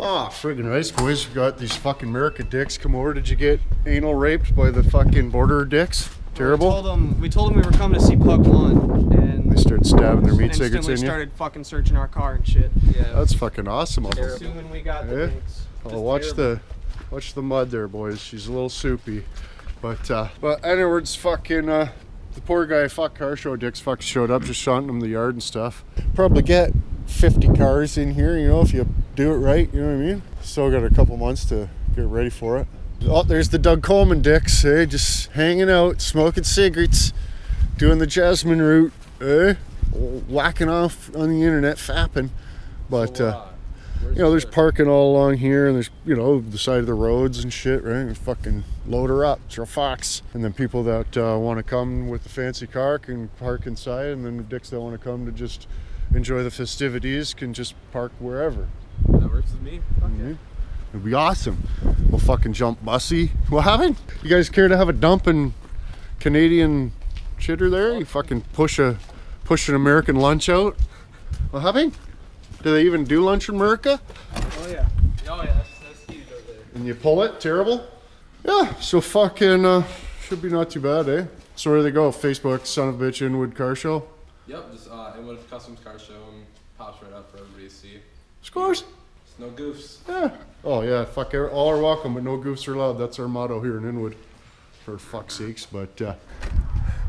Oh, friggin' nice, boys. We got these fucking America dicks come over. Did you get anal raped by the fucking border dicks? Terrible. We told them we told them we were coming to see Pug One, and They started stabbing their meat and cigarettes instantly in you. started fucking searching our car and shit. Yeah. That's fucking awesome of them. Assuming we got the Yeah. things. Oh, watch the, watch the mud there, boys. She's a little soupy, but uh, but anyways, fucking uh, the poor guy, fuck car show dicks, fucking showed up, just shunting him the yard and stuff. Probably get 50 cars in here, you know, if you do it right. You know what I mean? Still got a couple months to get ready for it. Oh, there's the Doug Coleman dicks, eh? Just hanging out, smoking cigarettes, doing the Jasmine route, eh? Whacking off on the internet, fapping. But uh, you know, there's parking all along here, and there's you know the side of the roads and shit, right? And fucking load her up, your fox. And then people that uh, want to come with the fancy car can park inside, and then the dicks that want to come to just enjoy the festivities can just park wherever. That works with me. Mhm. It'd be awesome. We'll fucking jump bussy. What happened? You guys care to have a dump in Canadian shitter there? You fucking push a push an American lunch out. What happened? Do they even do lunch in America? Oh yeah. Oh yeah, that's, that's huge over there. And you pull it, terrible. Yeah, so fucking uh, should be not too bad, eh? So where do they go? Facebook, son of a bitch, Inwood Car Show. Yep, just uh, Inwood Customs Car Show and pops right up for everybody to see. Scores. Just no goofs. Yeah. Oh yeah, fuck. every- All are welcome, but no goofs are allowed. That's our motto here in Inwood. For fuck's sakes, but uh,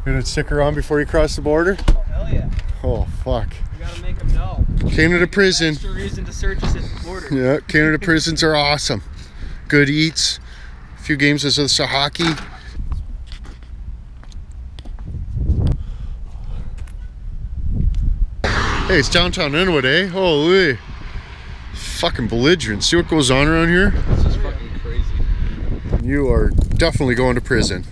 gonna stick around before you cross the border. Oh hell yeah. Oh fuck. We gotta make them know. Canada prison. Extra reason to search us at the border. Yeah, Canada prisons are awesome. Good eats. A few games of the hockey. Hey, it's downtown Inwood, eh? Holy. Fucking belligerent. See what goes on around here? This is fucking crazy. You are definitely going to prison.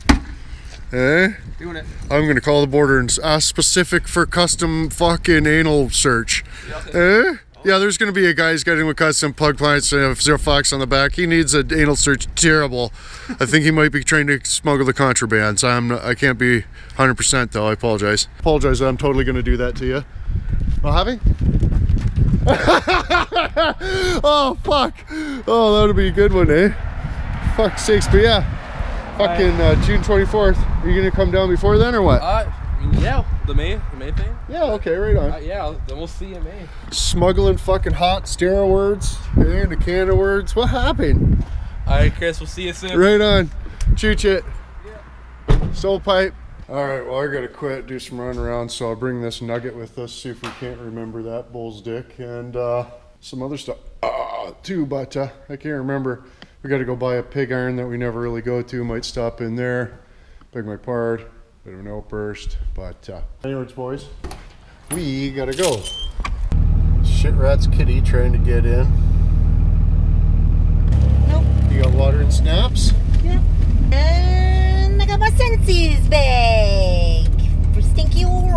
Eh? Doing it. I'm gonna call the border and ask specific for custom fucking anal search. Eh? Yeah, there's gonna be a guy who's getting with custom plug plants and a zero fox on the back. He needs an anal search terrible. I think he might be trying to smuggle the contraband. So I'm I can't be 100% though. I apologize. Apologize. I'm totally gonna do that to you. Well, happy? oh fuck! Oh, that would be a good one, eh? Fuck sakes, but yeah, fucking uh, June 24th. Are you gonna come down before then or what? Uh, yeah, the May, the May thing. Yeah, okay, right on. Uh, yeah, then we'll see in May. Smuggling fucking hot sterile words and a can of words. What happened? All right, Chris, we'll see you soon. Right on. Chooch it. Soul pipe. All right, well, I gotta quit, do some run around, so I'll bring this nugget with us, see if we can't remember that bull's dick and uh, some other stuff uh, too, but uh, I can't remember. We gotta go buy a pig iron that we never really go to, might stop in there, beg my pard, bit of an outburst, but uh, anyways, boys, we gotta go. Shit rat's kitty trying to get in. Nope. You got water and snaps? And I my senses bag for stinky old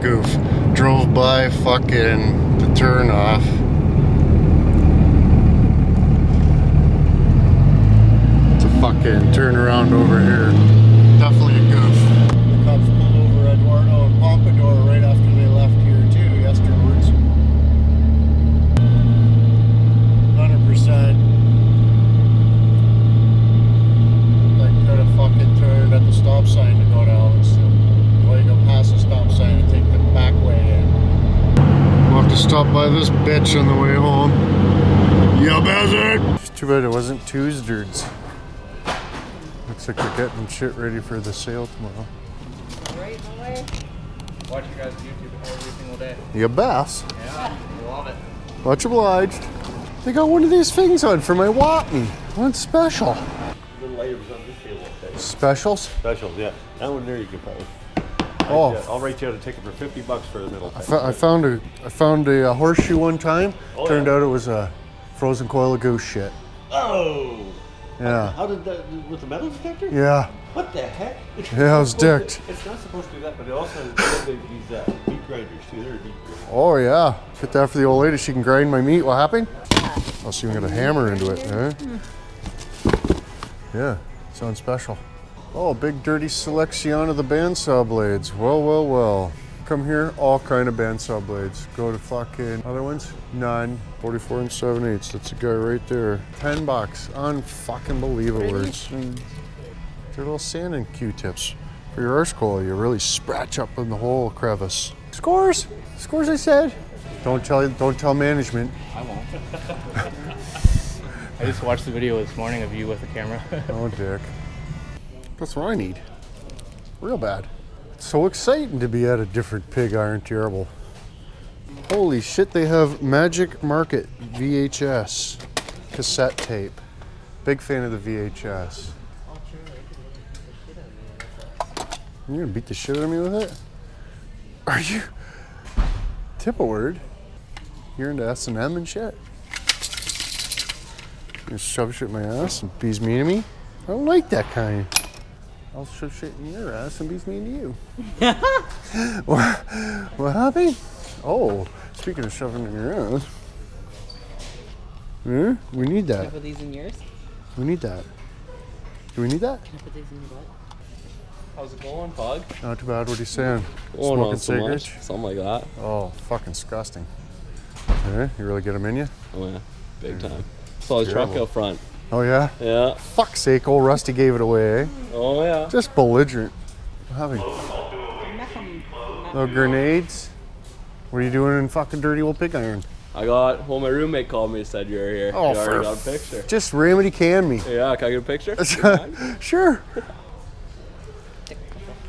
goof. Drove by fucking the turn off. A fucking turnaround over here. Definitely a goof. The cops pulled over Eduardo and Pompadour right after they left here too, yesterwards. 100%. Like could have fucking turned at the stop sign to go to Alvinston. Or you go past the stop sign and take the back way in. We'll have to stop by this bitch on the way home. You buzzard! It's too bad it wasn't Tuesdays. Looks like they're getting shit ready for the sale tomorrow. Watch you guys YouTube every single day. You bass. Yeah, love it. Much obliged. They got one of these things on for my Watney. One special. Little items on this table. Specials? Specials, yeah. That one there you can probably. Oh. I'll write you out a ticket for 50 bucks for the middle. I fo- I found a I found a, uh, horseshoe one time. Oh, Turned yeah. out it was a frozen coil of goose shit. Oh! Yeah. How did that, with the metal detector? Yeah. What the heck? Yeah, I was It's dicked. to- It's not supposed to do that, but it also has these uh, meat grinders too. They're deep grinders. Oh yeah. Get that for the old lady. She can grind my meat. What happened? Oh, so you can get a hammer into it, eh? Yeah. Sounds special. Oh, big dirty selection of the bandsaw blades. Well, well, well. Come here, all kind of bandsaw blades. Go to fucking other ones, none. 44 and 7 eighths. That's a guy right there. 10 bucks. Unfucking believable. They're little sanding Q-tips. For your arse coil, you really scratch up in the whole crevice. Scores! Scores I said. Don't tell don't tell management. I won't. I just watched the video this morning of you with the camera. Oh dick. That's what I need. Real bad. It's so exciting to be at a different pig iron terrible. Holy shit, they have Magic Market VHS cassette tape. Big fan of the VHS. You're gonna beat the shit out of me with it? Are you? Tip a word. You're into S and shit. You shove shit in my ass and bees mean to me? I don't like that kind. I'll shove shit in your ass and bees mean to you. what, what happened? Oh, speaking of shoving in your ass. Yeah, we need that. Put these in yours? We need that. Do we need that? Can I put these in your butt? How's it going, Pug? Not too bad. What are you saying? Oh, Smoking not so cigarettes? much. Something like that. Oh, fucking disgusting. Yeah, you really get them in you? Oh yeah, big time. Saw his truck out front. Oh yeah? Yeah. Fuck's sake, old Rusty gave it away. eh? Oh yeah. Just belligerent. Having no grenades. What are you doing in fucking dirty old pig iron? I got. Well, my roommate called me. and Said you were here. Oh, you already got a picture. Just remedy can me. Yeah, can I get a picture? sure.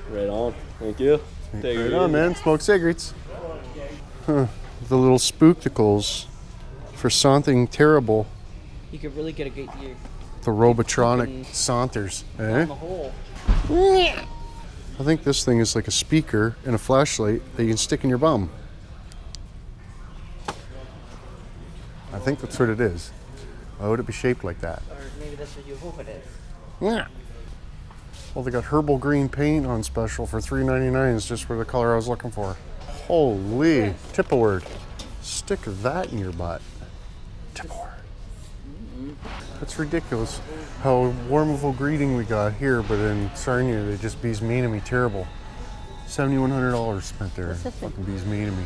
right on. Thank you. Take Right it on, man. Smoke cigarettes. Huh. The little spookticles for something terrible. You could really get a good year The Robotronic Fucking- Saunters. Eh? I think this thing is like a speaker and a flashlight that you can stick in your bum. I think that's what it is. Why would it be shaped like that? Or maybe that's what you hope it is. Yeah. Well, they got herbal green paint on special for $3.99. It's just for the color I was looking for. Holy. Tip a word. Stick that in your butt. Tip a word. That's ridiculous. How warm of a greeting we got here, but in Sarnia, they just bees mean to me terrible. $7,100 spent there. Fucking bees mean to me.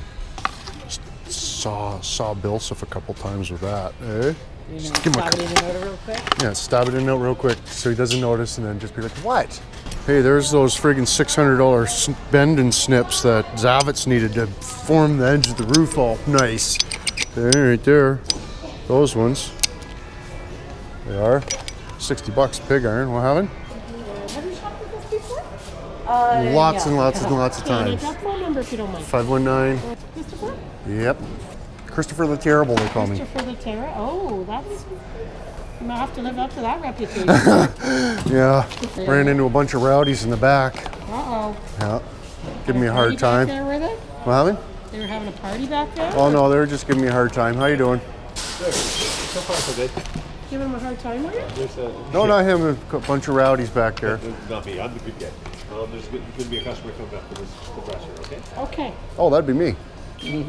Just saw saw Bilsif a couple times with that, eh? You Just know, give him a stab it in the motor real quick. yeah, stab it in out real quick so he doesn't notice and then just be like, what? Hey, there's those friggin' $600 s- bend and snips that Zavitz needed to form the edge of the roof all nice. There, right there. Those ones. They are. 60 bucks pig iron. What happened? Have you shopped with us before? Uh, Lots and lots and lots of Can times. get phone number if you don't mind? 519. Christopher? Yep. Christopher the Terrible, they call me. Christopher the Terror? Oh, that's. You might have to live up to that reputation. Yeah. Ran into a bunch of rowdies in the back. Uh-oh. Yeah. Giving me a hard time. Back there, were they? What happened? They were having a party back there? Oh no, they were just giving me a hard time. How you doing? Good. So far, so good. Giving them a hard time, were you? There's a, No, not him. A bunch of rowdies back there. not me. I'm the good guy. Um, there's going to be a customer coming up for this compressor, okay? Okay. Oh, that'd be me. Give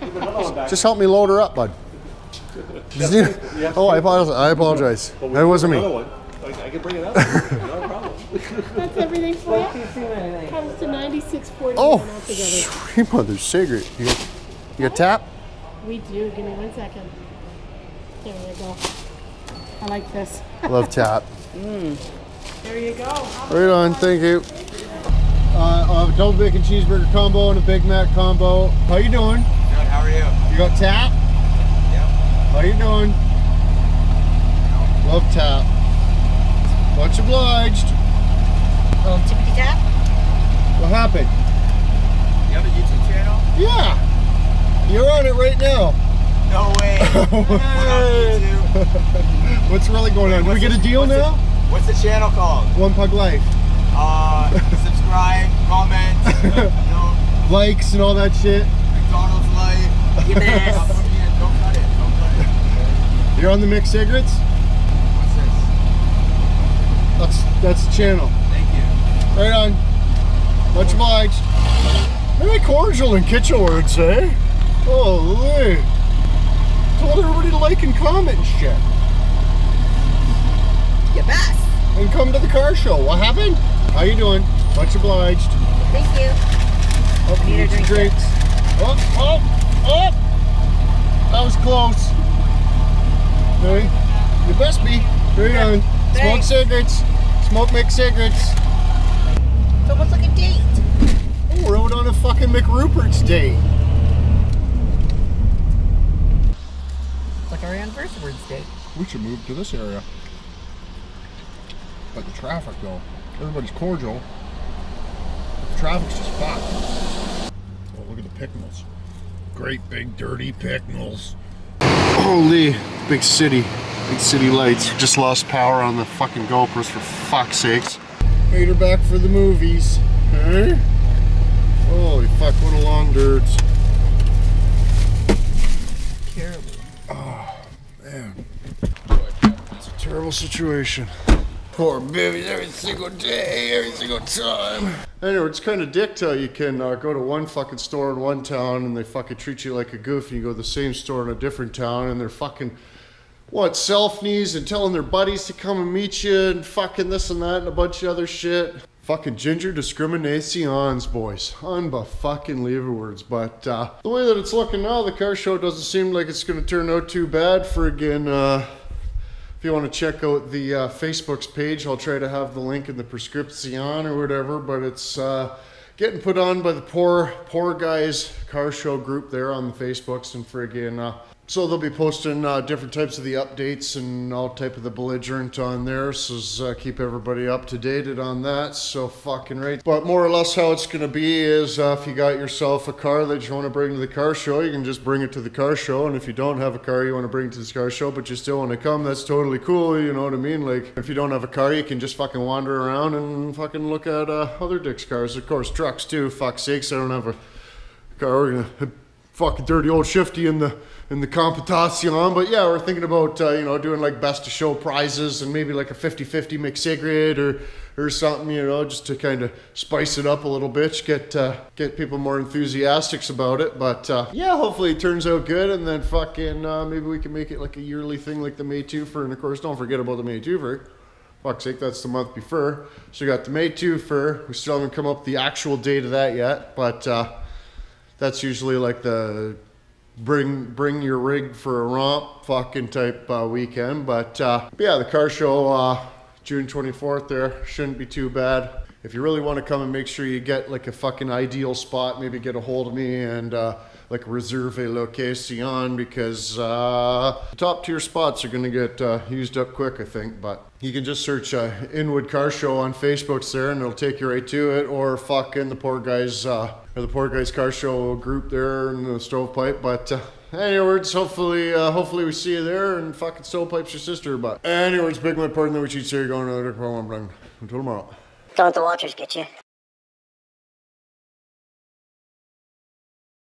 another one back. Just help me load her up, bud. Just need- oh, I apologize. I apologize. That wasn't me. one. I, I can bring it up. no problem. That's everything for you. Comes to ninety-six forty Oh, altogether. sweet mother cigarette. You got, you got tap? We do. Give me one second. There you go. I like this. Love tap. There you go. Right on, thank you. Uh, I'll have a double bacon cheeseburger combo and a Big Mac combo. How you doing? Good, how are you? You got tap? Yep. How you doing? Love tap. Much obliged. Little tippity tap. What happened? You have a YouTube channel? Yeah. You're on it right now. No way. I'm on YouTube. What's really going on? Do we get a deal what's the- now? What's the channel called? One Pug Life. Uh, subscribe, comment, you know, Likes and all that shit. McDonald's life. You Don't mess. put me in- don't cut it. Don't cut it. You're on the mixed cigarettes? What's this? That's that's the channel. Thank you. Right on. Much obliged. Very cordial in kitchen words, eh? Holy. Told everybody to like and comment and shit. You best. And come to the car show. What happened? How you doing? Much obliged. Thank you. Hope you Need drink drinks. Oh, oh, oh! That was close. Hey, you best be. Right on. Smoke cigarettes. Smoke mixed cigarettes. It's almost like a date. Oh, we're out on a fucking McRupert's date. It's like our anniversary date. We should move to this area. But the traffic, though, everybody's cordial. The traffic's just fucked. Oh, look at the Picknells. Great big dirty Picknells. Holy, big city. Big city lights. Just lost power on the fucking GoPros for fuck's sakes. Made her back for the movies. Huh? Holy fuck, what a long dirt. Man, it's a terrible situation. Poor babies every single day, every single time. Anyway, it's kind of dick how you can uh, go to one fucking store in one town and they fucking treat you like a goof, and you go to the same store in a different town and they're fucking what self knees and telling their buddies to come and meet you and fucking this and that and a bunch of other shit. Fucking ginger discriminations, boys. Words. But uh, the way that it's looking now, the car show doesn't seem like it's going to turn out too bad. For again, uh, if you want to check out the uh, Facebook's page, I'll try to have the link in the prescription or whatever. But it's uh, getting put on by the poor, poor guys car show group there on the Facebooks and friggin' uh, so they'll be posting uh, different types of the updates and all type of the belligerent on there. So uh, keep everybody up to date on that. So fucking right. But more or less how it's gonna be is uh, if you got yourself a car that you want to bring to the car show, you can just bring it to the car show. And if you don't have a car you want to bring to the car show, but you still want to come, that's totally cool. You know what I mean? Like if you don't have a car, you can just fucking wander around and fucking look at uh, other dicks cars. Of course, trucks too. Fuck sakes, I don't have a car. Fucking dirty old shifty in the in the competition. But yeah, we're thinking about uh, you know doing like best of show prizes and maybe like a 50-50 mix cigarette or or something, you know, just to kind of spice it up a little bit, get uh, get people more enthusiastic about it. But uh, yeah, hopefully it turns out good, and then fucking uh, maybe we can make it like a yearly thing, like the May Twofer, and of course don't forget about the May Twofer. Fuck's sake, that's the month before. So we got the May Twofer. We still haven't come up with the actual date of that yet, but uh, that's usually like the bring bring your rig for a romp fucking type uh, weekend. But uh, yeah, the car show uh, June 24th there shouldn't be too bad. If you really want to come and make sure you get like a fucking ideal spot, maybe get a hold of me and uh, like reserve a location because uh, top tier spots are gonna get uh, used up quick, I think. But you can just search uh, Inwood Car Show on Facebook's there, and it'll take you right to it. Or fucking the poor guys, uh, or the poor guys Car Show group there in the stovepipe. But uh, anyways, hopefully, uh, hopefully we see you there. And fucking stovepipe's your sister. But anyways, big my partner, which you'd say going to the Until tomorrow. Don't the watchers get you.